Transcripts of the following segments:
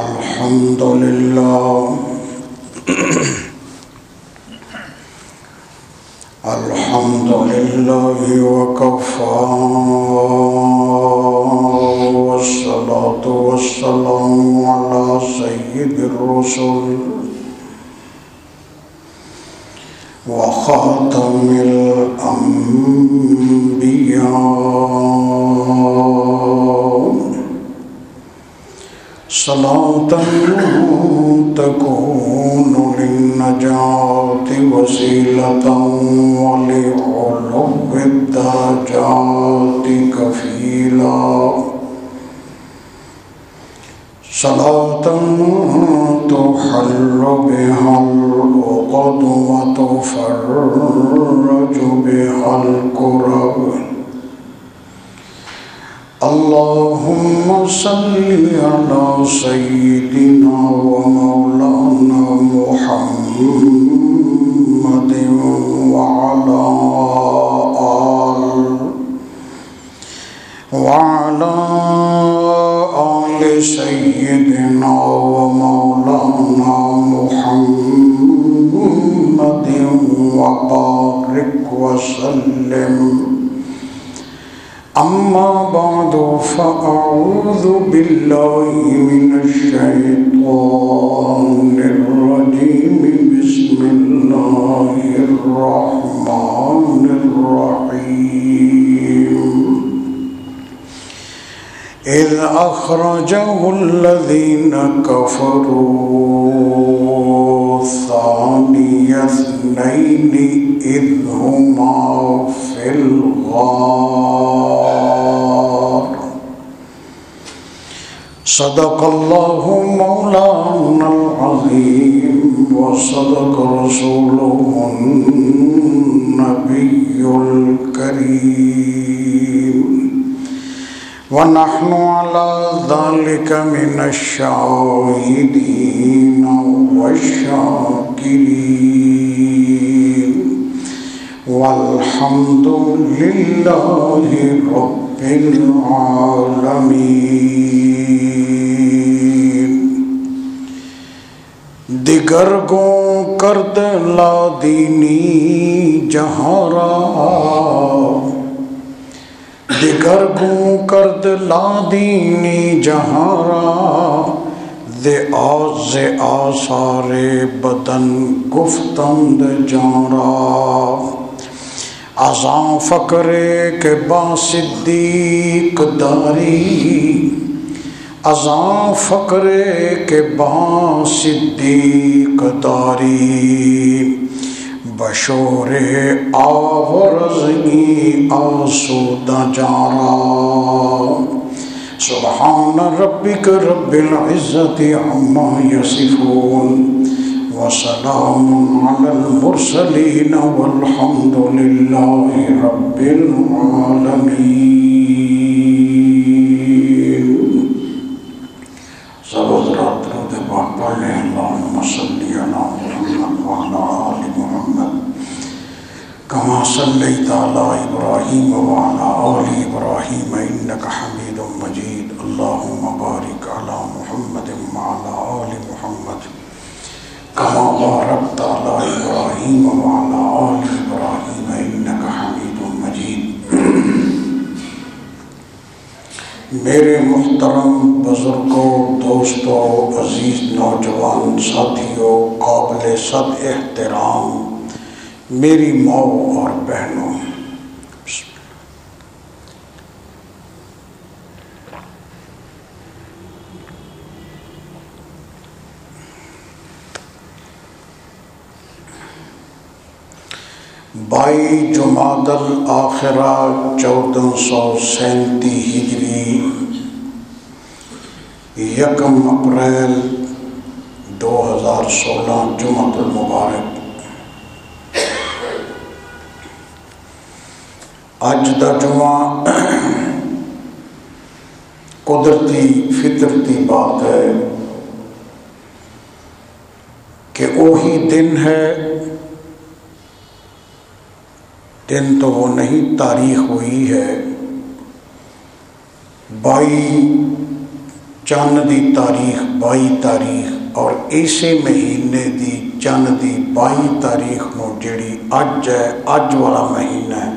الحمد لله الحمد لله وكفى والصلاة والسلام على سيد الرسل وخاتم الأنبياء صلاة تكون للنجاة وسيلة ولعلو الدرجات كفيلا صلاة تحل بها العقد وتفرج بها الكرب اللهم صل على سيدنا ومولانا محمد وعلى آل وعلى آل سيدنا ومولانا محمد وبارك وسلم أما بعد فأعوذ بالله من الشيطان الرجيم. بسم الله الرحمن الرحيم. إذ أخرجه الذين كفروا ثاني اثنين إذ هما في الغار. صدق الله مولانا العظيم وصدق رسوله النبي الكريم. ونحن على ذلك من الشاهدين والشاكرين. والحمد لله رب العالمين. دیگر گو کرد لا دینی جہارا. دیگر گو کرد لا دینی جہارا. دے آز آثار بدن گفتند جارا ازاں فکرے کے با صدیق داری ازاں فکرے کے با صدیق داری۔ بشور آورزنی آسودہ جارا سبحان ربك رب العزة عما يصفون وسلام على المرسلين والحمد لله رب العالمين. سب حضرات درود پاک پڑھ لیں اللهم صل على محمد وعلى آل محمد. كما صليت على إبراهيم وعلى آل إبراهيم إنك حميد مجيد. اللهم بارك على محمد وعلى آل محمد كما باركت على إبراهيم وعلى آل إبراهيم إنك حميد مجيد میرے محترم بزرگوں دوستوں عزیز نوجوان ساتھیوں قابل صد احترام میری ماں اور بہنوں بائی جماعت الآخرہ چودہ سو سینتی ہجری۔ یکم اپریل دو ہزار سولہ جمعت المبارک اج دا جمعہ قدرتی فطرتی بات ہے کہ وہی دن ہے دن تو وہ نہیں، تاریخ ہوئی ہے۔ بائی چند دی تاریخ، بائی تاریخ، اور اسی مہینے دی چند دی بائی تاریخ نو جڑی اج ہے، اج والا مہینہ ہے۔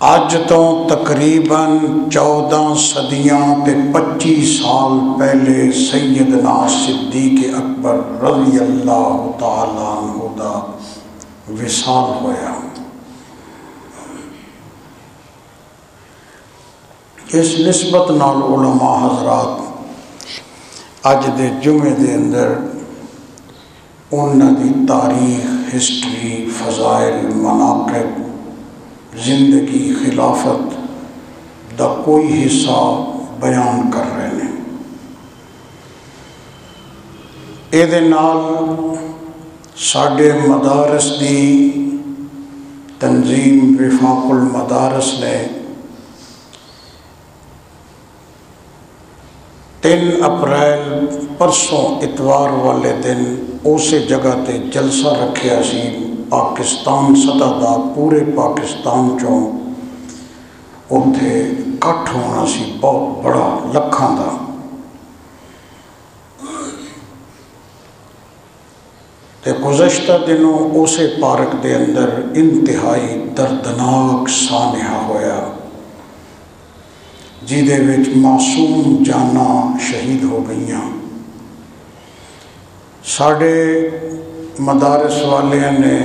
اج تو تقریباً چودہ صدیاں تے پچی سال پہلے سیدنا صدیق اکبر رضی اللہ تعالیٰ عنہ وصال ہویا۔ اس نسبت نال علماء حضرات اج دے جمعے دے اندر انہوں دی تاریخ، ہسٹری، فضائل، مناقب، زندگی، خلافت دا کوئی حصہ بیان کر رہے ہیں۔ یہ سڈے مدارس دی تنظیم وفاق المدارس نے تین اپریل پرسوں اتوار والے دن اسی جگہ تے جلسہ رکھیا سی، پاکستان سطح دا پورے پاکستان چوں۔ اتنے کٹ ہونا سی، بہت بڑا لکھان دا۔ تے گزشتہ دنوں اسے پارک دے اندر انتہائی دردناک سانحہ ہویا، جیدے وچ معصوم جانا شہید ہو گئیاں۔ ساڑھے مدارس والے نے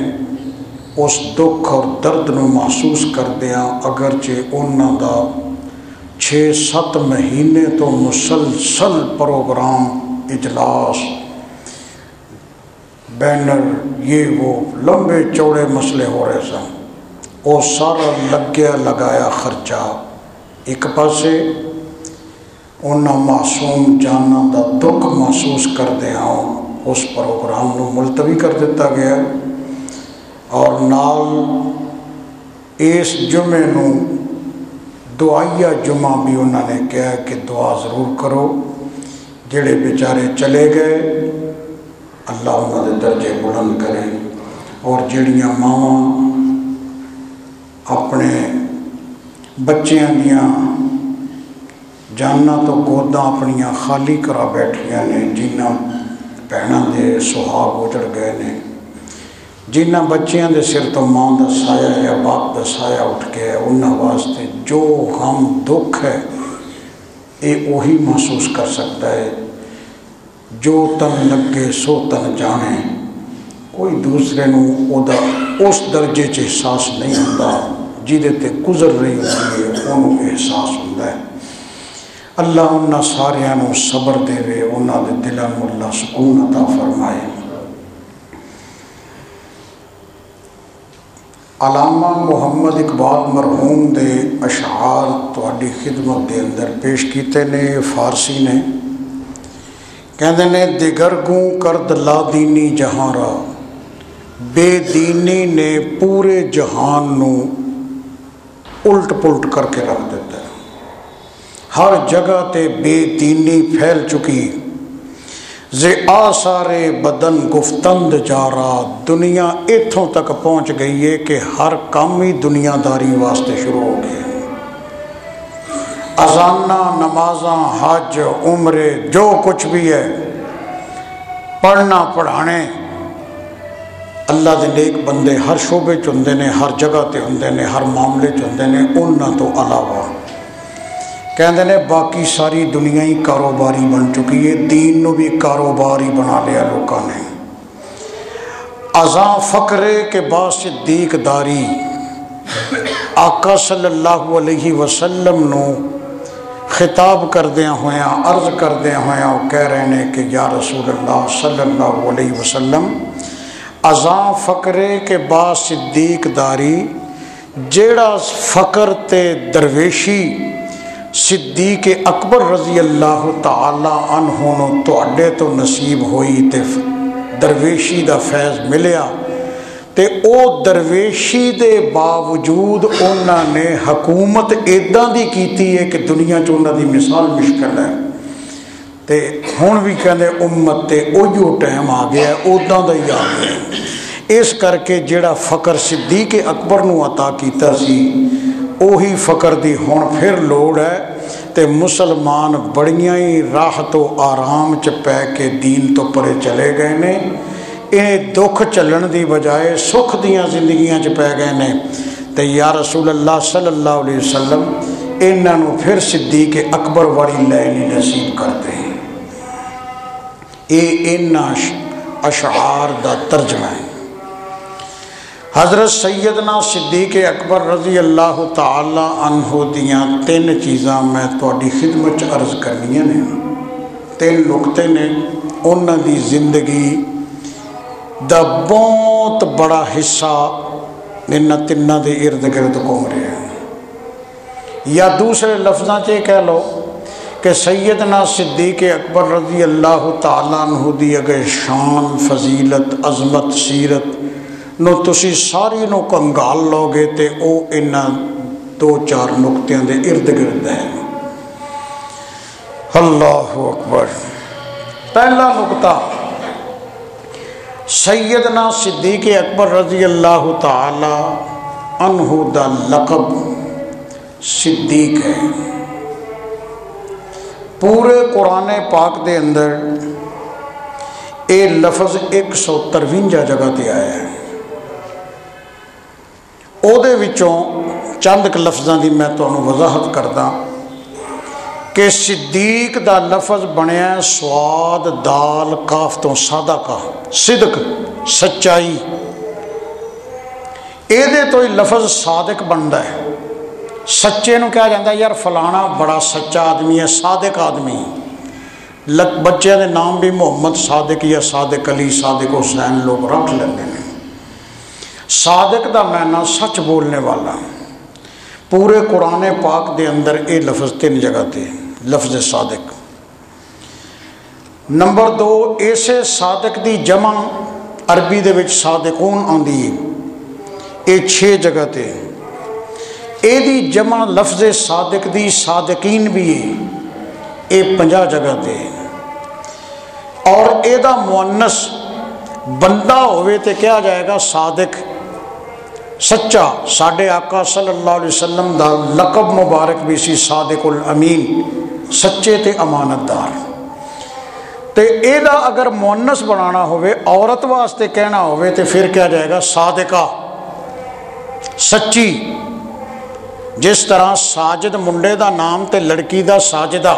اس دکھ اور درد نو محسوس کردیا اگرچہ انہوں دا چھ سات مہینے تو مسلسل پروگرام اجلاس بینر، یہ وہ لمبے چوڑے مسئلے ہو رہے سن۔ وہ سارا لگیا لگایا خرچہ ایک پاسے۔ انہوں معصوم جانا دا دکھ محسوس کردیا ہوں اس پروگرام نو ملتوی کر دیتا گیا۔ اور نال اس جمعے نو دعائیہ جمعہ بھی انہوں نے کہا کہ دعا ضرور کرو۔ جڑے بیچارے چلے گئے اللہ انہوں نے درجے بلند کرے اور جڑیاں ماں اپنے بچیاں دیا جاننا تو گودا اپنیاں خالی کرا بیٹھیاں نے جنہ بھنوں کے سہاگ اجڑ گئے نے۔ جنہ بچیاں دے سر تو ماں دا سایہ یا باپ دا سایہ اٹھ گیا انہوں واسطے جو غم، دکھ ہے یہ وہی محسوس کر سکتا ہے۔ جو تن لگے سو تن جانے، کوئی دوسرے نو او دا اس درجے چ احساس نہیں ہوتا جہدے تے گزر رہی ہوتی ہے انہوں احساس ہوتا ہے۔ اللہ انہوں سارے صبر دے وے انہوں دے دلوں اللہ سکون عطا فرمائے۔ علامہ محمد اقبال مرحوم دے اشعار تواڈی خدمت دے اندر پیش کیتے نے، فارسی نے۔ کہندے نے، دیگر کرد لا دینی جہاں را۔ بے دینی نے پورے جہان نو الٹ پلٹ کر کے رکھ دیتا ہے۔ ہر جگہ تے بے دینی پھیل چکی۔ زے آسارے بدن گفتند جارا دنیا اتھوں تک پہنچ گئی ہے کہ ہر کام ہی دنیا داری واسطے ازانہ، نمازاں، حج، عمرے، جو کچھ بھی ہے، پڑھنا، پڑھانے۔ اللہ دے نیک بندے ہر شعبے چندے نے، ہر جگہ تے ہندے نے، ہر معاملے چندے نے، انہاں تو علاوہ۔ کہندے نے، باقی ساری دنیا ہی کاروباری بن چکی ہے، دین نو بھی کاروباری بنا لیا لوکاں نے۔ ازاں فقرے کے با صدیق داری، آقا صلی اللہ علیہ وسلم نو خطاب کردیا ہویا عرض کردیا ہویا وہ کہہ رہے ہیں کہ یا رسول اللہ صلی اللہ علیہ وسلم ازاں فقرے کے با صدیق داری، جیڑا فقر تے درویشی صدیق اکبر رضی اللہ تعالی عنہ تو اڈے تو نصیب ہوئی تے درویشی دا فیض ملیا۔ تے او درویشی دے باوجود اونا نے حکومت ایدہ دی کیتی ہے کہ دنیا چونہ دی مثال مشکل ہے تے ہون بھی کہنے امت تے او جو ٹیم آگیا ہے او دا دا ہی آگیا ہے ਇਸ ਕਰਕੇ ਜਿਹੜਾ ਫਕਰ ਸਿੱਦੀਕ ਅਕਬਰ ਨੂੰ عطا ਕੀਤਾ ਸੀ ਉਹੀ ਫਕਰ ਦੀ ਹੁਣ ਫਿਰ ਲੋੜ ਹੈ ਤੇ ਮੁਸਲਮਾਨ ਬੜੀਆਂ ਹੀ ਰਾਹ ਤੋਂ ਆਰਾਮ ਚ ਪੈ ਕੇ ਦੀਨ ਤੋਂ ਪਰੇ ਚਲੇ ਗਏ ਨੇ ਇਹ ਦੁੱਖ ਚੱਲਣ ਦੀ ਬਜਾਏ ਸੁੱਖ ਦੀਆਂ ਜ਼ਿੰਦਗੀਆਂ 'ਚ ਪੈ ਗਏ ਨੇ ਤੇ ਯਾ ਰਸੂਲ ਅੱਲਾਹ ਸੱਲੱਲਾਹੁ ਅਲੈਹਿ ਵਸੱਲਮ ਇਹਨਾਂ ਨੂੰ ਫਿਰ ਸਿੱਦੀਕ ਅਕਬਰ ਵਾਲੀ ਲੈਣੀ ਨਸੀਬ ਕਰਦੇ ਇਹ ਇਹਨਾਂ ਅਸ਼ਆਰ ਦਾ ਤਰਜਮਾ ਹੈ حضرت سیدنا صدیق اکبر رضی اللہ تعالی عنہ دیاں تین چیزاں میں تھوڑی خدمت عرض کرنی نے تین نقطے نے انہوں دی زندگی دا بہت بڑا حصہ ان تین دے ارد گرد گھوم رہے ہیں۔ یا دوسرے لفظاں چے کہہ لو کہ سیدنا صدیق اکبر رضی اللہ تعالیٰ عنہ دی اگر شان، فضیلت، عظمت، سیرت نو تسی ساری نو کنگال لو گے تے او انہ دو چار نکتیاں دے ارد گرد ہے اللہ اکبر۔ پہلا نکتہ سیدنا صدیق اکبر رضی اللہ تعالی عنہ دا لقب صدیق ہے۔ پورے قرآن پاک دے اندر اے لفظ ایک سو تروینجا جگہ تے آیا ہے۔ چند لفظوں کی میں تمہیں وضاحت کردا۔ کہ صدیق دا لفظ بنیا سواد دال کاف تو سادہ کا صدق سچائی یہ تو ہی لفظ صادق بنتا ہے سچے نو کہا جاتا ہے یار فلانا بڑا سچا آدمی ہے صادق آدمی بچے دے نام بھی محمد صادق یا صادق علی صادق حسین لوگ رکھ لیں صادق دا معنی سچ بولنے والا پورے قرآن پاک دے اندر اے لفظ تین جگہ تے لفظ نمبر دو ایسے صادق دی جمع عربی دے وچ صادقون آندی۔ اے چھ جگہ تے۔ اے دی جمع لفظ صادق دی صادقین بھی ہے۔ اے پنجا جگہ تے۔ اور اے دا مونس بندہ ہوئے تے کیا جائے گا صادق۔ سچا ساڈے آقا صلی اللہ علیہ وسلم دا لقب مبارک بھی سی صادق الامین۔ تے امانت دار تے اے اگر مونس بنانا ہوئے عورت واسطے کہنا ہوئے تے پھر کیا جائے گا؟ صادقہ۔ سچی۔ جس طرح ساجد منڈے دا نام تے لڑکی دا ساجدہ،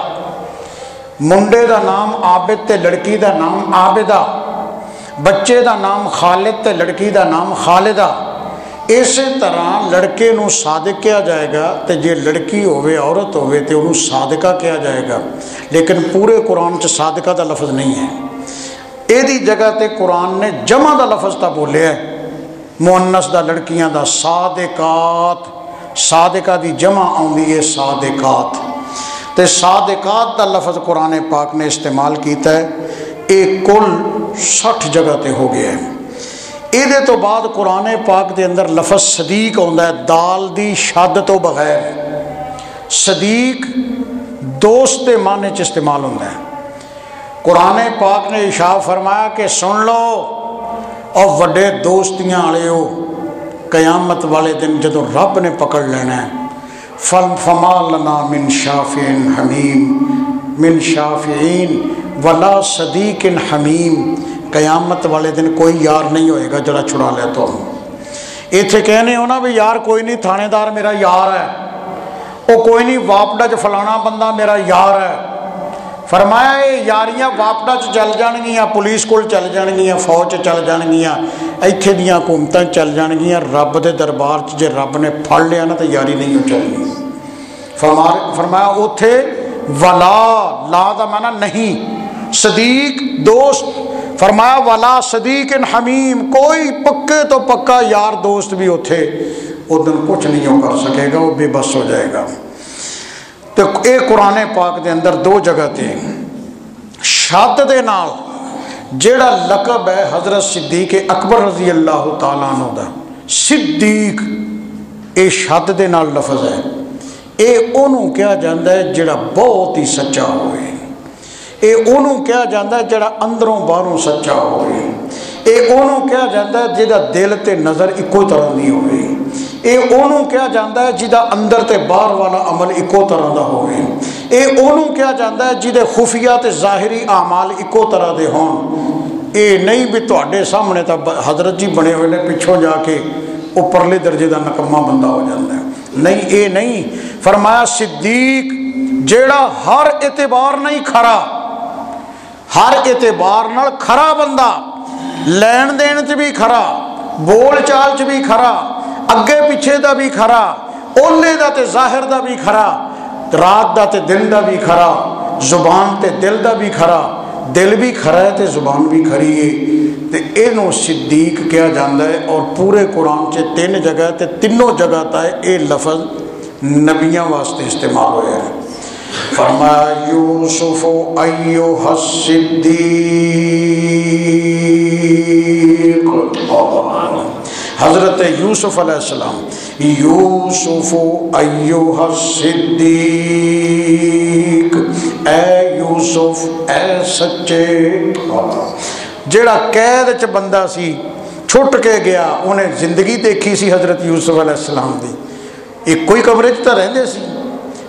منڈے دا نام عابد تے لڑکی دا نام عابدہ، بچے دا نام خالد تے لڑکی دا اسی طرح لڑکے نو صادق کیا جائے گا تو جی لڑکی ہوئے عورت ہوئے تو انہوں صادقہ کیا جائے گا لیکن پورے قرآن چ صادقہ دا لفظ نہیں ہے یہ جگہ تے قرآن نے جمع دا لفظ تا بولے ہے مونس دا لڑکیاں دا صادقات صادقہ دی جمع آئی ہے صادقات تے صادقات دا لفظ قرآن پاک نے استعمال کیتا ہے ایک کل سٹھ جگہ ہو گیا ہے یہ تو بعد قرآن پاک دے اندر لفظ صدیق آتا ہے، دال دی شد تو بغیر۔ صدیق دوست کے معنی چ استعمال ہوتا ہے۔ قرآن پاک نے اشاع فرمایا کہ سن لو اور وڈے دوستیاں والے ہو، قیامت والے دن جدو رب نے پکڑ لینا ہے۔ فل فما لنا من شافین حمیم۔ من شافعین ولا صدیق حمیم۔ قیامت والے دن کوئی یار نہیں ہوئے گا جڑا چھڑا لے تو اتنے کہنے ہو نا بھی یار کوئی نہیں تھانے دار میرا یار ہے۔ وہ کوئی نہیں واپڈا چ فلانا بندہ میرا یار ہے۔ فرمایا یہ یاریاں واپڈا چ چل جان گیا پولیس کو چل جان گیا فوج چل جان گیا اتنے دیا چل جان گیا رب کے دربار چ جی رب نے پڑ لیا نا تو یاری نہیں چل چلنی فرمایا اتے ولا، لا دا فرمایا والا صدیق حمیم کوئی پکے تو پکا یار دوست بھی اتنے ادھر کچھ نہیں کر سکے گا، وہ بے بس ہو جائے گا۔ تو یہ قرآن پاک دے اندر دو جگہ تے شد دے نال جیڑا لقب ہے حضرت صدیق اکبر رضی اللہ تعالیٰ عنہ دا۔ صدیق اے شد دے نال لفظ ہے۔ اے انہوں کیا جاندہ ہے جیڑا بہت ہی سچا ہوئے۔ اے اونوں کیا جاندہ ہے جڑا اندروں باروں سچا ہوئے اے اونوں کیا جاندہ ہے جڑا دیلتے نظر اکو طرح نہیں ہوئے اے ترہی کیا جاندہ ہے جڑا اندر تے بار والا عمل اکو طرح نہ ہوئے اے کا کیا جاندہ ہے جفیہ خفیات ظاہری اعمال اکو طرح دے ہون اے نہیں بھی تو اڈے سامنے ت حضرت جی بنے ہوئے نے پچھو جا کے اوپرلی درجے دا نکمہ بندہ ہو جاندہ ہے نہیں اے نہیں فرمایا صدیق جڑا ہر اعتبار نہیں کھڑا ਹਰ ਇਤਬਾਰ ਨਾਲ ਖਰਾ ਬੰਦਾ ਲੈਣ ਦੇਣ 'ਚ ਵੀ ਖਰਾ ਬੋਲ ਚਾਲ 'ਚ ਵੀ ਖਰਾ ਅੱਗੇ ਪਿੱਛੇ ਦਾ ਵੀ ਖਰਾ ਓਲੇ ਦਾ ਤੇ ਜ਼ਾਹਿਰ ਦਾ ਵੀ ਖਰਾ ਰਾਤ ਦਾ ਤੇ ਦਿਨ ਦਾ ਵੀ ਖਰਾ ਜ਼ੁਬਾਨ ਤੇ ਦਿਲ ਦਾ ਵੀ ਖਰਾ ਦਿਲ ਵੀ ਖਰਾ ਹੈ ਤੇ ਜ਼ੁਬਾਨ ਵੀ ਖਰੀ ਹੈ ਤੇ ਇਹਨੂੰ ਸਿੱਦੀਕ ਕਿਹਾ ਜਾਂਦਾ ਹੈ ਔਰ ਪੂਰੇ ਕੁਰਾਨ 'ਚ ਤਿੰਨ ਜਗ੍ਹਾ ਤੇ ਤਿੰਨੋਂ ਜਗ੍ਹਾ ਤਾਂ ਇਹ ਲਫ਼ਜ਼ ਨਬੀਆਂ ਵਾਸਤੇ ਇਸਤੇਮਾਲ ਹੋਇਆ ਹੈ فرمایا یوسف ایوہ الصدیق حضرت یوسف علیہ السلام، یوسف ایوہ الصدیق اے یوسف، اے سچے جیڑا قید چ بندہ سی، چھٹ کے گیا، انہیں زندگی دیکھی سی حضرت یوسف علیہ السلام دی۔ ایک کوئی کمرے چ تو رہندے سی؟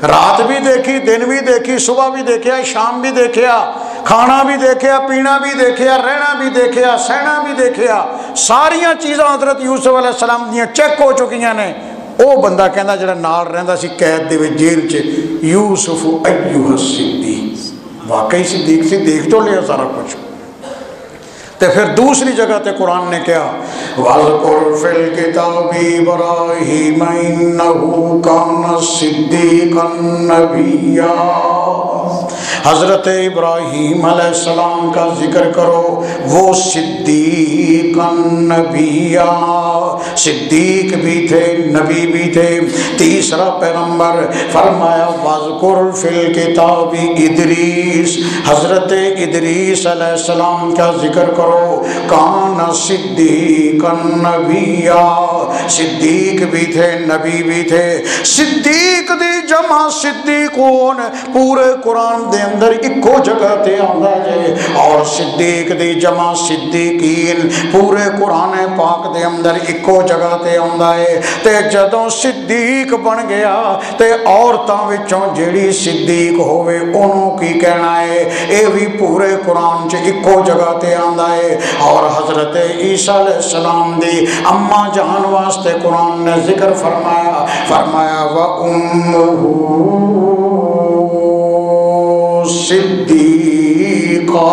رات بھی دیکھی، دن بھی دیکھی، صبح بھی دیکھا شام بھی دیکھا کھانا بھی دیکھا پینا بھی دیکھا رہنا بھی دیکھا سہنا بھی دیکھا ساریا چیزاں حضرت یوسف علیہ السلام دیا چیک ہو چکی نے۔ وہ بندہ کہنا جڑا نال رہندا سی قید دے جیل چ، یوسف ایوہ صدیق۔ واقعی صدیق سی، دیکھ تو لیا سارا کچھ۔ تو پھر دوسری جگہ تے قرآن نے کیا وَذْكُرْ فِي الْكِتَابِ إِبْرَاهِيمَ إِنَّهُ كَانَ صِدِّيقًا نَبِيًّا حضرت ابراہیم علیہ السلام کا ذکر کرو، وہ صدیق نبی صدیق بھی تھے، نبی بھی تھے۔ تیسرا پیغمبر فرمایا، واذکر فی الکتاب ادریس۔ حضرت ادریس علیہ السلام کا ذکر کرو، کان صدیق نبی صدیق بھی تھے، نبی بھی تھے۔ صدیق دی جمع صدیقون، پورے قرآن دے اندر اکو جگہ تے آندا جے اور صدیق دی جمع صدیقین پورے قرآن پاک دے اندر اکو جگہ تے آندا ہے تے جدوں صدیق بن گیا تے عورتاں وچوں جیڑی صدیق ہوے اونوں کی کہنا ہے اے بھی پورے قرآن چ اکو جگہ تے آندا ہے اور حضرت عیسیٰ علیہ السلام دی اما جان واسطے قرآن نے ذکر فرمایا فرمایا و امہ صدیقہ۔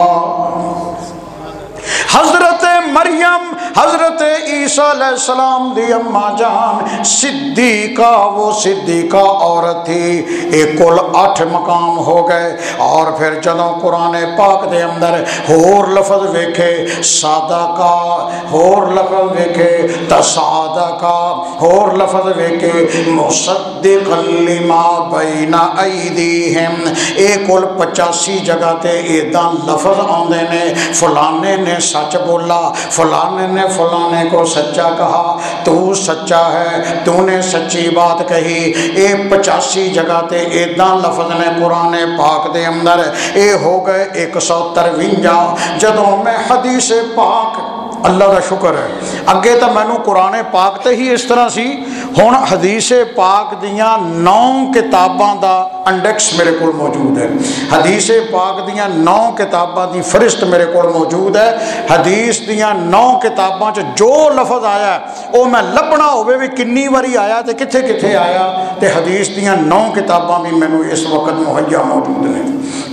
حضرت مریم، حضرت عیسیٰ علیہ السلام دی اما جان، صدیقہ، وہ صدیقہ عورت تھی ایک کل آٹھ مقام ہو گئے۔ اور پھر جدوں قرآن پاک دے اندر ہور لفظ ویکھے سادہ کا ہور لفظ ویکھے تسادہ کا ہور لفظ ویکھے مصدق لما بین ایدیہم۔ ایک کل پچاسی جگہ تے ایدان لفظ آندے نے، فلانے نے سچ بولا فلانے نے فلانے کو سچا کہا، تو سچا ہے، تو نے سچی بات کہی۔ اے پچاسی جگہ تے ایدان لفظ نے قرآن پاک دے اندر اے ہو گئے ایک سو ترونجا جدوں میں حدیث پاک، اللہ کا شکر ہے۔ اگے تو مینو قرآن پاک تے ہی اس طرح سی۔ ہوں حدیث پاک دیاں نو کتاباں دا انڈیکس میرے کو موجود ہے حدیث پاک دیاں نو کتاباں دی فرست میرے کو موجود ہے حدیث دیاں نو کتاباں چ جو لفظ آیا ہے وہ میں لبنا ہوئے بھی کنی واری آیا تے کتھے کتھے آیا تے حدیث دیاں نو کتاباں بھی مینو اس وقت مہیا موجود نے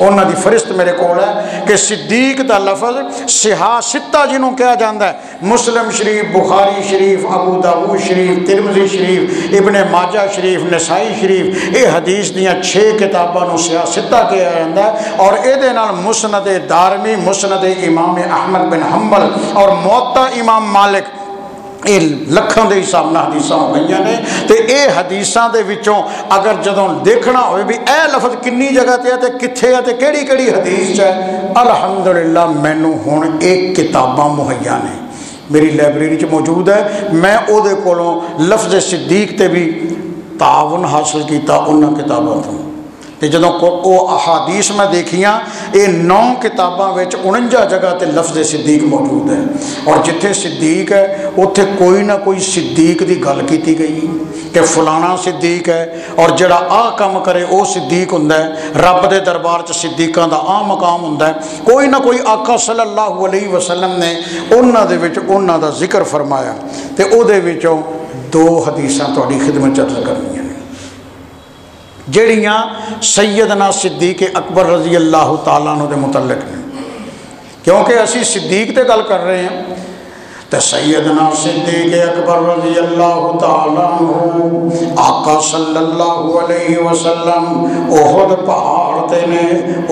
انہوں دی فرست میرے کو ہے کہ صدیق دا لفظ سہا ستہ جنہوں کیا جاندہ ہے مسلم شریف بخاری شریف ابو داود شریف ترمزی شریف شریف، ابن ماجہ شریف، نسائی شریف اے حدیث دیاں چھ کتاباں سیاستہ کیا جاندہ ہے اور اے دے نال مسند دارمی، مسند امام احمد بن حنبل اور موتا امام مالک یہ لکھوں دے حساب نہ حدیثاں ہو گئی نے۔ تے اے حدیثاں دے وچوں اگر جدوں دیکھنا ہوئے بھی اے لفظ کنی جگہ تے تے کتھے ہے تے کیڑی کیڑی حدیث ہے؟ الحمدللہ، مینوں ہن ایک کتاباں مہیا نے۔ میری لائبریری چ موجود ہے۔ میں وہ کولوں لفظ صدیق تے بھی تعاون حاصل کیتا انہاں کتابوں تو تے جدوں او احادیث میں یہ نو کتاباں انجا جگہ تے لفظ صدیق موجود ہے اور جتھے صدیق ہے اتنے کوئی نہ کوئی صدیق دی گل کی گئی کہ فلانا صدیق ہے اور جڑا آ کام کرے وہ صدیق ہوں رب دے دربار چ صدیقاں دا آ مقام ہوں کوئی نہ کوئی آقا صلی اللہ علیہ وسلم نے انہوں دے وچ انہوں دا ذکر فرمایا تے او دے وچوں دو حدیثاں تہاڈی خدمت چرچ کرنی ہیں جڑیاں سیدنا صدیق اکبر رضی اللہ تعالیٰ عنہ دے متعلق ہیں۔ کیونکہ اسی صدیق تے گل کر رہے ہیں تو سیدنا صدیق اکبر رضی اللہ تعالیٰ عنہ، آقا صلی اللہ علیہ وسلم، احد پہاڑ تے نے،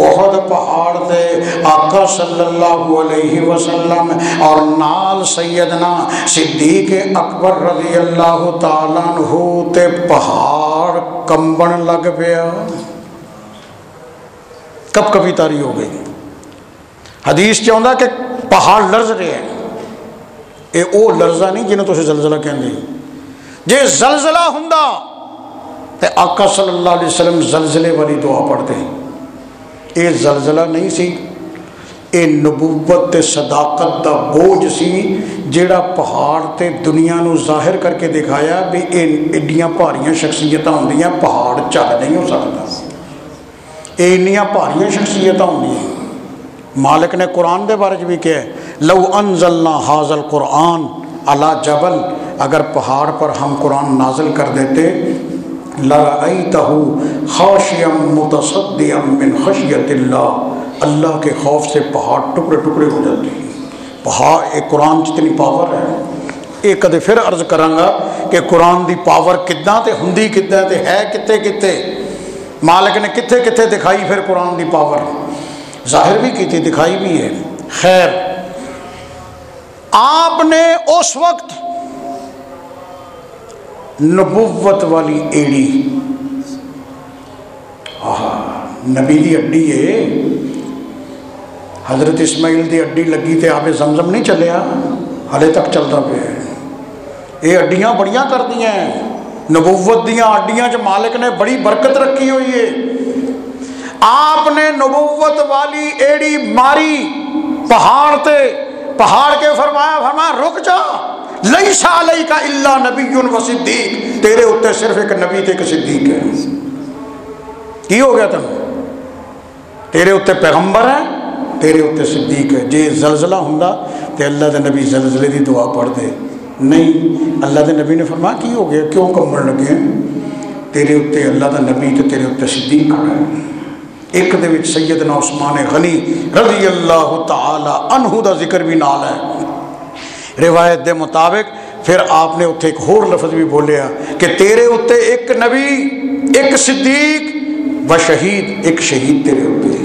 احد پہاڑ تے آقا صلی اللہ علیہ وسلم اور نال سیدنا صدیق اکبر رضی اللہ تعالیٰ عنہ تے پہاڑ کمبن لگ پیا کب کبھی تاری ہو گئی حدیث چاہتا کہ پہاڑ لرز رہے ہیں یہ وہ لرزہ نہیں جنہیں تو زلزلہ کہیں جی زلزلہ ہوں تو آقا صلی اللہ علیہ وسلم زلزلے والی دعا پڑھتے ہیں یہ زلزلہ نہیں سی یہ نبوت صداقت دا بوجھ سی جیڑا پہاڑ تے دنیا نو ظاہر کر کے دکھایا بھی یہ ایڈیاں پہاڑیاں شخصیت ہوں پہاڑ چل نہیں ہو سکتا۔ یہ انیاں پہاڑیاں شخصیت ہوں مالک نے قرآن دے بارے بھی کیا ہے، لو انزلنا حاضل قرآن اللہ جبل۔ اگر پہاڑ پر ہم قرآن نازل کر دیتے من خشیت اللہ۔ اللہ کے خوف سے پہاڑ ٹکڑے ٹکڑے ہو جاتے ہیں۔ پہاڑ، ایک قرآن جتنی پاور ہے، ایک کدے پھر عرض گا کہ قرآن دی پاور کداں تے ہندی کداں تے ہے کتے کتے۔ مالک نے کتے کتے دکھائی پھر قرآن دی پاور ظاہر بھی کی دکھائی بھی ہے۔ خیر، آپ نے اس وقت نبوت والی ایڑی۔ نبی دی اڈی ہے۔ حضرت اسماعیل دی اڈی لگی تے آپ زمزم نہیں چلیا؟ ہلے تک چلتا پہ یہ اڈیاں بڑیاں کر دیا نبوت دیا اڈیاں چ مالک نے بڑی برکت رکھی ہوئی ہے۔ آپ نے نبوت والی ایڑی ماری پہاڑ تے۔ پہاڑ کے فرمایا فرمایا، رک جا۔ لئی سا لئی کا اللہ نبی و صدیق۔ تیرے اتنے صرف ایک نبی تے ایک صدیق ہے۔ کی ہو گیا تم تیرے اتنے پیغمبر ہے تیرے اتنے صدیق ہے۔ جی زلزلہ ہوں تو اللہ دے نبی زلزلے دی دعا پڑھ دے نہیں، اللہ دے نبی نے فرمایا، کی ہو گیا؟ کیوں کمبن لگے تیرے اتنے اللہ دا نبی تو تیرے اتنے صدیق ہے۔ ایک دے وچ سیدنا عثمان غنی رضی اللہ تعالی عنہ دا ذکر بھی نال ہے۔ روایت دے مطابق پھر آپ نے اتنے ایک اور لفظ بھی بولیا کہ تیرے اتنے ایک نبی، ایک صدیق و شہید، ایک شہید تیرے اتنے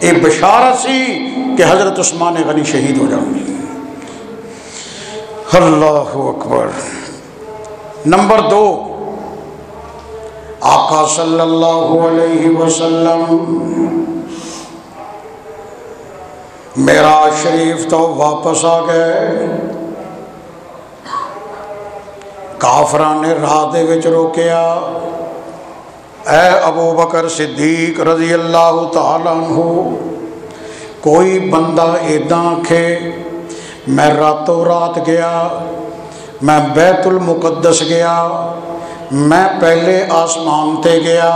ایک بشارت سی کہ حضرت عثمان غنی شہید ہو جاؤں گی اللہ اکبر۔ نمبر دو، آقا صلی اللہ علیہ وسلم۔ میرا شریف تو واپس آ گئے۔ کافران نے راہ دے روکیا۔ اے ابو بکر صدیق رضی اللہ تعالیٰ عنہ، کوئی بندہ ادا آکھے میں راتوں رات گیا، میں بیت المقدس گیا، میں پہلے آسمان تے گیا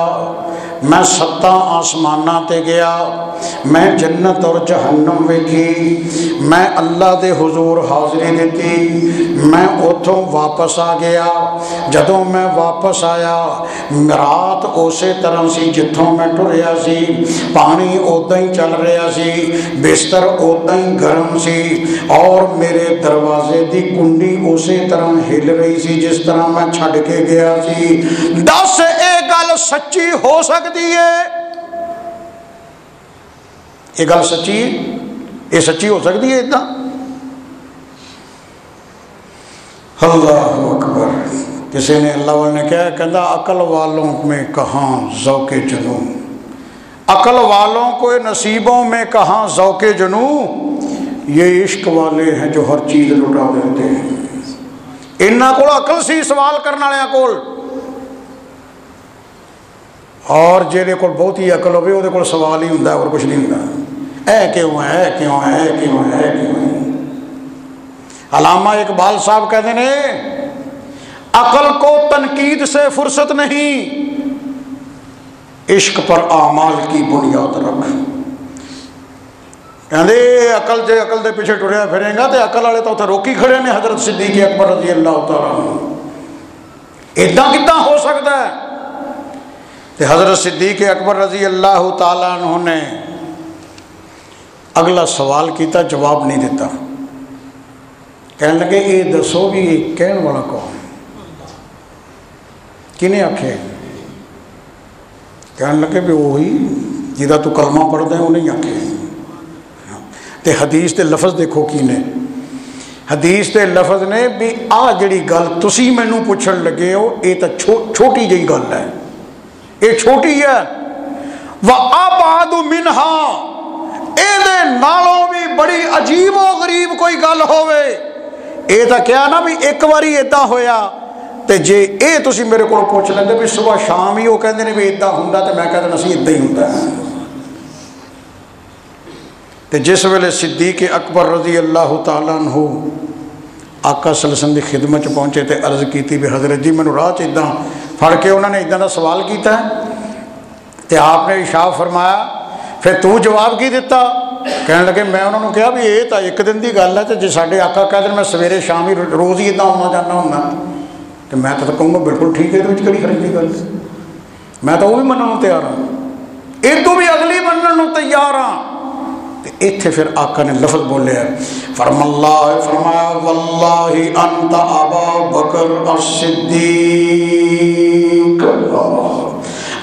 میں ستاں آسمانہ تے گیا، میں جنت اور جہنم ویکھی، میں اللہ دے حضور حاضری دیتی میں اتوں واپس آ گیا۔ جدوں میں واپس آیا، رات اسی طرح سی جتوں میں ٹریا سی، پانی ادا ہی چل رہا سی، بستر ادا ہی گرم سی، اور میرے دروازے دی کنڈی اسی طرح ہل رہی سی، جس طرح میں چھڈ کے گیا سی۔ دس سچی ہو سکتی ہے یہ گل سچی ہے یہ سچی ہو سکتی ہے اتنا اللہ اکبر کسی نے اللہ والے نے کہا کہ عقل والوں میں کہاں ذوق جنو عقل والوں کو نصیبوں میں کہاں ذوق جنو یہ عشق والے ہیں جو ہر چیز لٹا دیتے ہیں انہوں کو عقل سی سوال کرنے والے کول ਔਰ ਜਿਹਦੇ ਕੋਲ ਬਹੁਤੀ ਅਕਲ ਹੋਵੇ ਉਹਦੇ ਕੋਲ ਸਵਾਲ ਹੀ ਹੁੰਦਾ ਹੋਰ ਕੁਝ ਨਹੀਂ ਹੁੰਦਾ ਇਹ ਕਿਉਂ ਹੈ ਇਹ ਕਿਉਂ ਹੈ ਇਹ ਕਿਉਂ ਹੈ ਇਹ ਕਿਉਂ ਹੈ علامہ اقبال صاحب کہتے ہیں عقل کو تنقید سے فرصت نہیں عشق پر اعمال کی بنیاد رکھ ਕਹਿੰਦੇ ਅਕਲ ਜੇ ਅਕਲ ਦੇ ਪਿੱਛੇ ਟੁਰਿਆ ਫਿਰੇਗਾ ਤੇ ਅਕਲ ਵਾਲੇ ਤਾਂ ਉੱਥੇ ਰੋਕੀ ਖੜੇ ਨੇ ਹਜ਼ਰਤ ਸਿੱਦੀਕ ਅਕਬਰ ਰਜ਼ੀ ਅੱਲਾਹ ਤਾਲਾ ਇਦਾਂ ਕਿੱਦਾਂ ਹੋ ਸਕਦਾ ਹੈ ਤੇ ਹਜ਼ਰਤ ਸਿੱਦੀਕ ਅਕਬਰ ਰਜ਼ੀ ਅੱਲਾਹ ਤਾਲਾ ਨੇ ਅਗਲਾ ਸਵਾਲ ਕੀਤਾ, ਜਵਾਬ ਨਹੀਂ ਦਿੱਤਾ। ਕਹਿਣ ਲੱਗੇ, ਇਹ ਦੱਸੋ ਵੀ ਇਹ ਕਹਿਣ ਵਾਲਾ ਕੌਣ ਕਿਨੇ ਆਖਿਆ ਕਹਿਣ ਲੱਗੇ ਵੀ ਉਹੀ ਜਿਹਦਾ ਤੂੰ ਕਲਮਾ ਪੜਦਾ ਉਹ ਨਹੀਂ ਆਖਿਆ ਤੇ ਹਦੀਸ ਦੇ ਲਫ਼ਜ਼ ਦੇਖੋ ਕੀ ਨੇ। ਹਦੀਸ ਦੇ ਲਫ਼ਜ਼ ਨੇ ਵੀ ਆਹ ਜਿਹੜੀ ਗੱਲ ਤੁਸੀਂ ਮੈਨੂੰ ਪੁੱਛਣ ਲੱਗੇ ਹੋ, ਇਹ ਤਾਂ ਛੋਟੀ ਜਿਹੀ ਗੱਲ ਹੈ। یہ چھوٹی ہے۔ وہ آباد منہا۔ نالوں بھی بڑی عجیب و غریب کوئی گل ہوئے یہ تو کیا نا بھی ایک واری ادا ہویا۔ تو جی یہ تسی میرے کو پوچھ لیں بھی صبح شام ہی وہ کہندے نے بھی ادا ہوں تو میں کہہ دینا سی ادا ہی ہوں تو جس ویلے صدیق اکبر رضی اللہ تعالیٰ عنہ آقا صلی اللہ علیہ وسلم دی خدمت پہنچے تو عرض کیتی بھی حضرت جی مینوں راہ چاہ ਫੜ ਕੇ ਉਹਨਾਂ ਨੇ ਇਦਾਂ ਦਾ ਸਵਾਲ ਕੀਤਾ ਤੇ ਆਪ ਨੇ ਇਸ਼ਾਫ ਫਰਮਾਇਆ ਫਿਰ ਤੂੰ ਜਵਾਬ ਕੀ ਦਿੱਤਾ ਕਹਿਣ ਲੱਗੇ ਮੈਂ ਉਹਨਾਂ ਨੂੰ ਕਿਹਾ ਵੀ ਇਹ ਤਾਂ ਇੱਕ ਦਿਨ ਦੀ ਗੱਲ ਹੈ ਤੇ ਜੇ ਸਾਡੇ ਆਕਾ ਕਹਿੰਦੇ ਮੈਂ ਸਵੇਰੇ ਸ਼ਾਮ ਹੀ ਰੋਜ਼ ਹੀ ਇਦਾਂ ਆਉਣਾ ਜਾਂਦਾ ਹੁੰਦਾ ਤੇ ਮੈਂ ਤਾਂ ਕਹੂੰਗਾ ਬਿਲਕੁਲ ਠੀਕ ਹੈ ਇਹਦੇ ਵਿੱਚ ਕਿਹੜੀ ਹਰਜ ਦੀ ਗੱਲ ਮੈਂ ਤਾਂ ਉਹ ਵੀ ਮੰਨਣ ਨੂੰ ਤਿਆਰ ਹਾਂ ਇਹ ਤੋਂ ਵੀ ਅਗਲੀ ਮੰਨਣ ਨੂੰ ਤਿਆਰ ਹਾਂ ਤੇ ਇੱਥੇ ਫਿਰ ਆਕਾ ਨੇ ਲਫ਼ਜ਼ ਬੋਲਿਆ ਫਰਮੱਲਾ ਫਰਮਾਇਆ ਵੱਲਾਹੀ ਅੰਤ ਅਬਾ ਬਕਰ ਅਸ-ਸਿੱਦੀਕ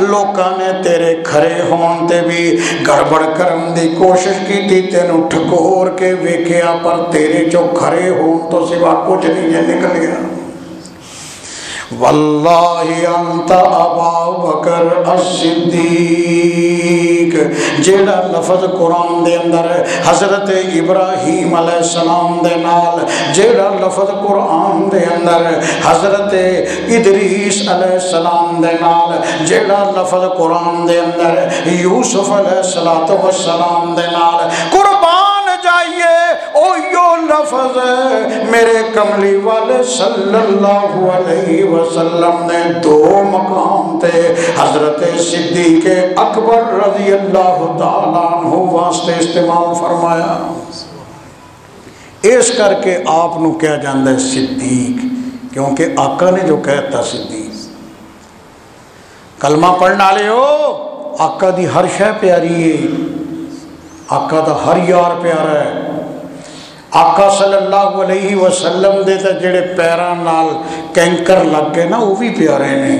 ਲੋਕਾਂ ਨੇ ਤੇਰੇ ਖਰੇ ਹੋਣ ਤੇ ਵੀ ਗੜਬੜ ਕਰਨ ਦੀ ਕੋਸ਼ਿਸ਼ ਕੀਤੀ। ਤੈਨੂੰ ਠਕੋਰ ਕੇ ਵੇਖਿਆ, ਪਰ ਤੇਰੇ ਚੋਂ ਖਰੇ ਹੋਣ ਤੋਂ ਸਿਵਾ ਕੁਝ ਨਹੀਂ ਨਿਕਲਿਆ। واللہ انت ابا بکر الصدیق۔ جیڑا لفظ قرآن دے اندر حضرت ابراہیم علیہ السلام دے نال۔ جیڑا لفظ قرآن دے اندر حضرت ادریس علیہ السلام دے نال۔ جیڑا لفظ قرآن دے اندر یوسف علیہ السلام دے نال۔ قرآن میرے کملی والے صلی اللہ علیہ وسلم نے دو مقام تھے حضرت صدیق اکبر رضی اللہ تعالیٰ عنہ واسطے استعمال فرمایا۔ اس کر کے آپ نو کہا جاندہ ہے صدیق، کیونکہ آقا نے جو کہتا صدیق۔ کلمہ پڑھنا لے ہو، آقا دی ہر شہ پیاری ہے۔ آقا دا ہر یار پیارا ہے۔ آقا صلی اللہ علیہ وسلم دے تے جڑے آکا نال کینکر لگ گئے نا وہ بھی پیارے نے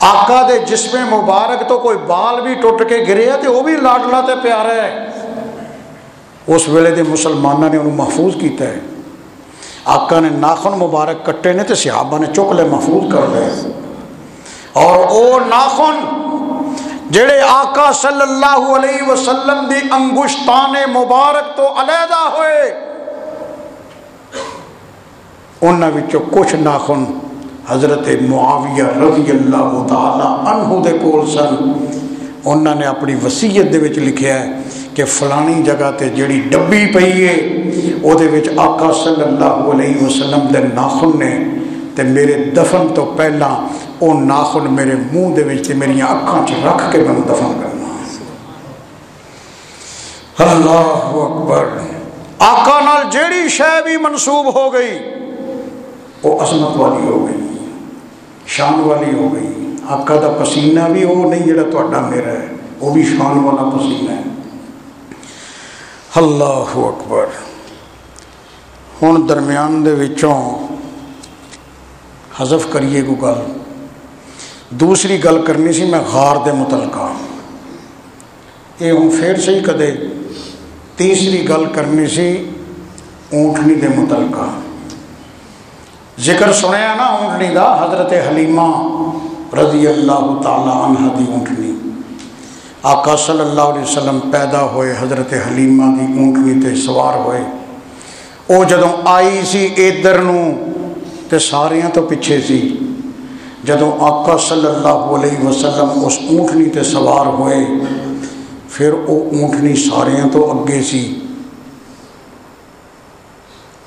آکا جسم مبارک تو کوئی بال بھی ٹوٹ کے گرے وہ بھی لاڈلا تو پیا اس ویلے دے مسلمانوں نے انہوں محفوظ کیتا ہے آقا نے ناخن مبارک کٹے نے تو صحابہ نے چک لیا محفوظ کر لے اور او ناخن جڑے آقا صلی اللہ علیہ وسلم دی انگشتان مبارک تو علیحدہ ہوئے، انہاں کچھ ناخن حضرت معاویہ رضی اللہ تعالی عنہ دے کول سن۔ انہوں نے اپنی وسیعت دے وچ لکھیا ہے کہ فلانی جگہ تے جڑی ڈبی پئی ہے او دے وچ آقا صلی اللہ علیہ وسلم دے ناخن نے تے میرے دفن تو پہلا وہ ناخن میرے منہ دے وچ تے میری اکھاں چ رکھ کے میں دفن کرنا۔ اللہ اکبر۔ آقا نال جیڑی شے بھی منسوب ہو گئی وہ عصمت والی ہو گئی، شان والی ہو گئی۔ آقا دا پسینہ بھی وہ نہیں جڑا تہاڈا میرا ہے وہ بھی شان والا پسینہ ہے۔ اللہ اکبر۔ ہن درمیان دے وچوں حذف کریے کو گل۔ دوسری گل کرنی سی میں غار دے متعلقہ یہ ہوں پھر صحیح کدے تیسری گل کرنی سی اونٹنی دے متعلقہ ذکر سنیا نا اونٹنی دا حضرت حلیمہ رضی اللہ تعالی عنہ دی اونٹنی۔ آقا صلی اللہ علیہ وسلم پیدا ہوئے حضرت حلیمہ دی اونٹنی تے سوار ہوئے۔ او جدوں آئی سی ادھر نوں ਤੇ ਸਾਰਿਆਂ ਤੋਂ ਪਿੱਛੇ ਸੀ ਜਦੋਂ ਆਕਾ ਸੱਲੱਲਾਹੁ ਅਲੈਹਿ ਵਸੱਲਮ ਉਸ ਊਂਠਣੀ ਤੇ ਸਵਾਰ ਹੋਏ ਫਿਰ ਉਹ ਊਂਠਣੀ ਸਾਰਿਆਂ ਤੋਂ ਅੱਗੇ ਸੀ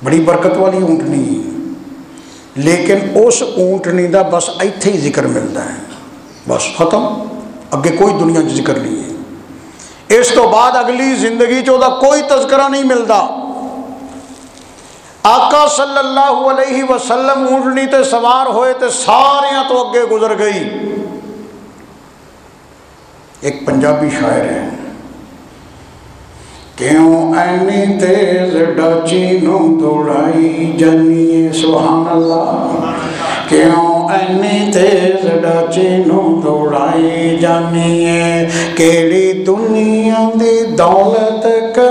ਬੜੀ ਬਰਕਤ ਵਾਲੀ ਊਂਠਣੀ ਲੇਕਿਨ ਉਸ ਊਂਟਣੀ ਦਾ ਬਸ ਇੱਥੇ ਹੀ ਜ਼ਿਕਰ ਮਿਲਦਾ ਹੈ ਬਸ ਖਤਮ ਅੱਗੇ ਕੋਈ ਦੁਨੀਆ 'ਚ ਜ਼ਿਕਰ ਨਹੀਂ ਹੈ ਇਸ ਤੋਂ ਬਾਅਦ ਅਗਲੀ ਜ਼ਿੰਦਗੀ 'ਚ ਉਹਦਾ ਕੋਈ ਤਜ਼ਕਰਾ ਨਹੀਂ ਮਿਲਦਾ ਆਕਾ ਸੱਲੱਲਾਹੁ ਅਲੈਹਿ ਵਸੱਲਮ ਊਂਟਣੀ ਤੇ ਸਵਾਰ ਹੋਏ ਤੇ ਸਾਰਿਆਂ ਤੋਂ ਅੱਗੇ ਗੁਜ਼ਰ ਗਈ ਇੱਕ ਪੰਜਾਬੀ ਸ਼ਾਇਰ ਹੈ ਕਿਉਂ ਐਨੀ ਤੇਜ਼ ਡਾਚੀ ਨੂੰ ਦੌੜਾਈ ਜਾਨੀਏ ਸੁਭਾਨ ਅੱਲਾ ਕਿਉਂ ਐਨੀ ਤੇਜ਼ ਡਾਚੀ ਨੂੰ ਦੌੜਾਈ ਜਾਨੀਏ ਕਿਹੜੀ ਦੁਨੀਆ ਦੀ ਦੌਲਤ ਕਮਾਈ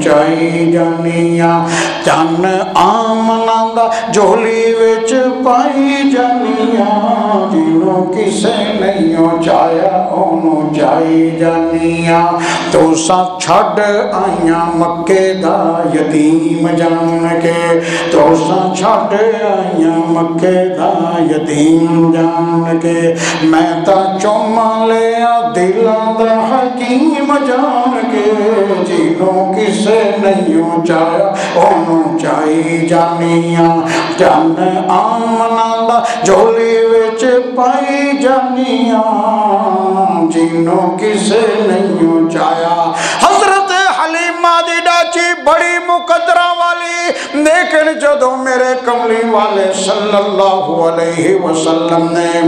ਚਾਈ ਜਾਨੀਆਂ ਚੰਨ ਆਮ ਦਾ ਝੋਲੀ ਵਿੱਚ ਪਾਈ ਜਾਨੀਆਂ ਜਿਹਨੂੰ ਕਿਸੇ ਨਹੀਂ ਚਾਇਆ ਉਹਨੂੰ ਚਾਈ ਜਾਨੀਆਂ ਤੂੰ ਛੱਡ ਆਈਆਂ ਮੱਕੇ ਦਾ ਯਤੀ یتیم جان کے تو سا آیا آئیاں مکے دا یتیم جان کے میں تا چوما لیا دل دا حکیم جان کے جینوں کسے نہیں چایا انہوں چاہی جانیاں جان آمنا دا جولی وچ پائی جانیاں جینوں کسے نہیں چایا لیکن جدو میرے کملی والے صلی اللہ علیہ وسلم نے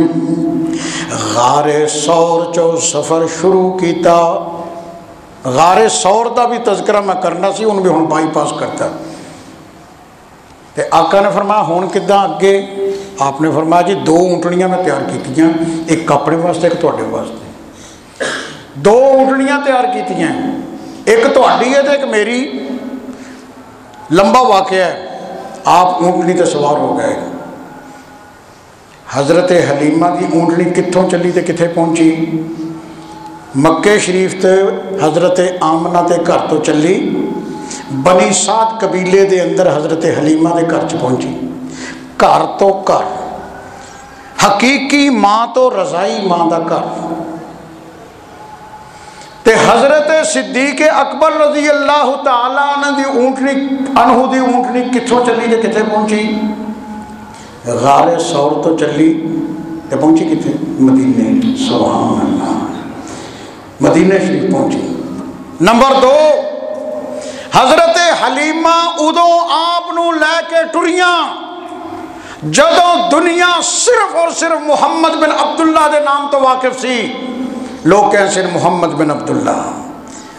غار سور چو سفر شروع کیتا، غار سور دا بھی تذکرہ میں کرنا سی، ان بھی ہون بائی پاس کرتا۔ تے آقا نے فرمایا، ہن کداں آگے آپ نے فرمایا جی دو اونٹنیاں میں تیار کی تھی ہیں ایک اپنے واسطے، ایک تواڈے واسطے۔ دو اونٹنیاں تیار کی تھی ہیں ایک توڑی ہے تھے ایک میری۔ لمبا واقعہ ہے۔ آپ اونٹنی تو سوار ہو گئے۔ حضرت حلیمہ کی اونٹنی کتھوں چلی تے کتھے پہنچی؟ مکے شریف تے حضرت آمنہ تے گھر تو چلی۔ بنی سات قبیلے دے اندر حضرت حلیمہ دے گھر چ پہنچی۔ گھر تو گھر۔ حقیقی ماں تو رضائی ماں دا گھر۔ تے حضرت صدیق اکبر رضی اللہ تعالی عنہ دی اونٹنی انہو دی اونٹنی کتھوں چلی تے کتھے پہنچی؟ غار سور تو چلی تے پہنچی کتھے؟ مدینے سبحان اللہ۔ مدینے شریف پہنچی۔ نمبر دو، حضرت حلیمہ ادو آپ نو لے کے ٹریاں۔ جدو دنیا صرف اور صرف محمد بن عبداللہ دے نام تو واقف سی۔ لوگ کہیں سن محمد بن عبداللہ۔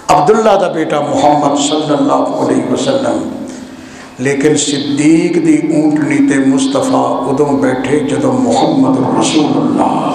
عبداللہ دا بیٹا محمد صلی اللہ علیہ وسلم۔ لیکن صدیق دی اونٹنی تے مصطفیٰ ادوں بیٹھے جدو محمد رسول اللہ۔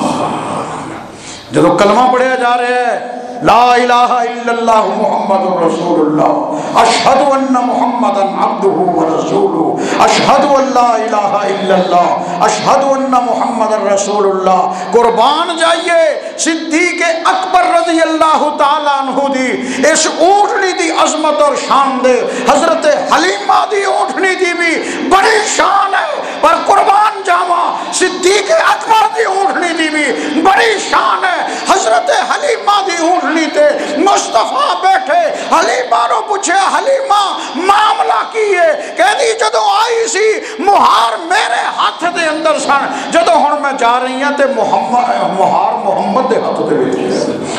جدو کلمہ پڑھیا جا رہا ہے لا الہ الا اللہ محمد رسول اللہ اشہد ان محمدا عبدہ ورسولہ اشہد ان لا الہ الا اللہ اشہد ان محمد رسول اللہ قربان جائیے. صدیق اکبر رضی اللہ تعالیٰ عنہ دی. اس اونٹنی دی عظمت اور شان دے. حضرت حلیمہ دی اونٹنی دی بھی بڑی شان ہے. پر قربان جاوا، صدیق اکبر دی اونٹنی دی بھی بڑی شان ہے۔ حضرت حلیمہ دی اونٹنی تے مصطفیٰ بیٹھے، حلیمہ نو پوچھے، حلیمہ، معاملہ کیے کہہ دی، جدو آئی سی، مہار میرے ہاتھ دے اندر سن۔ جدو ہن میں جا رہی ہیں تے محمد، مہار محمد دے ہاتھ دے بیٹھے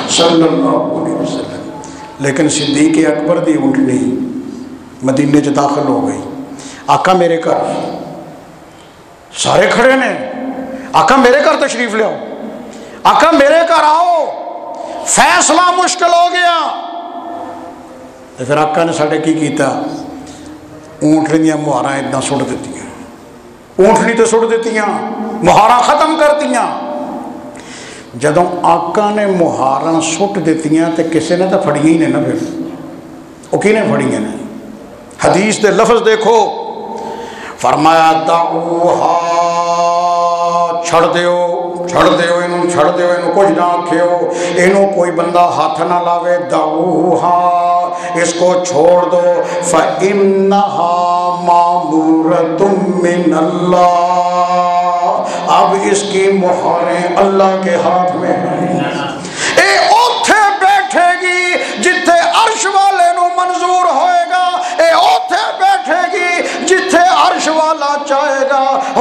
صلی اللہ علیہ وسلم۔ لیکن صدیق اکبر دی اٹھنی مدینے چ داخل ہو گئی۔ آقا میرے گھر۔ سارے کھڑے نے۔ آقا میرے گھر تشریف لے آؤ۔ آقا میرے گھر آؤ۔ فیصلہ مشکل ہو گیا۔ تو پھر آقا نے ساڑھے کی کیتا؟ اونٹنی دیا مہارا اتنا سٹ دیتی اونٹنی تو سٹ دیتی مہارا ختم کر دیا جدو آقا نے مہارا سٹ دیتی تو کسی نے تو فڑیاں ہی نے نا پھر۔ وہ کی نے فڑیاں نے؟ حدیث دے لفظ دیکھو۔ فرمایا دعوہا چھڑ دیو چھڑ دیو انہوں، چھڑ دیو انہوں، کچھ نہ کھیو انہوں کوئی بندہ ہاتھ نہ لاوے دعوہا اس کو چھوڑ دو، فَإِنَّهَا مَامُورَةٌ مِّنَ اللَّهِ۔ اب اس کی مہاریں اللہ کے ہاتھ میں ہیں۔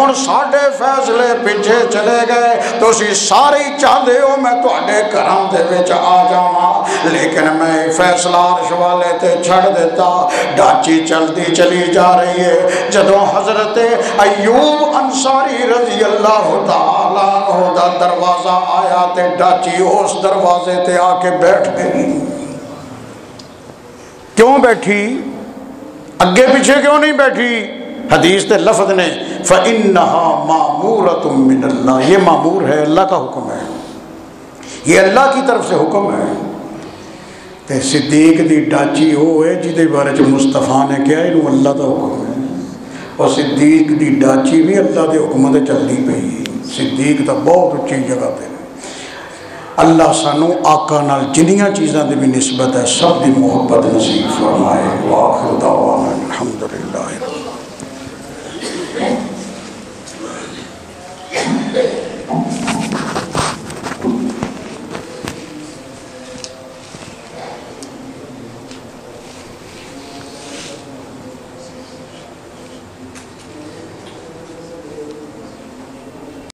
گا ہن ساڈے فیصلے پیچھے چلے گئے تو اسی ساری چاہتے ہو میں تواڈے گھراں دے وچ آ جاواں لیکن میں فیصلہ عرش والے تے چھڑ دیتا ڈاچی چلتی چلی جا رہی ہے جدوں حضرت ایوب انصاری رضی اللہ تعالی عنہ دا دروازہ آیا تے ڈاچی اس دروازے تے آ کے بیٹھ گئی کیوں بیٹھی اگے پیچھے کیوں نہیں بیٹھی حدیث تے لفظ نے، فَإِنَّهَا مَعْمُورَةٌ مِّنَ اللَّهِ۔ یہ معمور ہے، اللہ کا حکم ہے۔ یہ اللہ کی طرف سے حکم ہے۔ تے صدیق دی ڈاچی ہو ہے جدے بارے چ مصطفیٰ نے کیا انہوں اللہ دا حکم ہے۔ اور صدیق دی ڈاچی بھی اللہ دے حکم دے چلنی پئی صدیق تا بہت اچھی جگہ پہ۔ اللہ سانو آقا نال جنیاں چیزاں دے بھی نسبت ہے، سب دی محبت نصیب فرمائے۔ واخر دعوانا الحمدللہ۔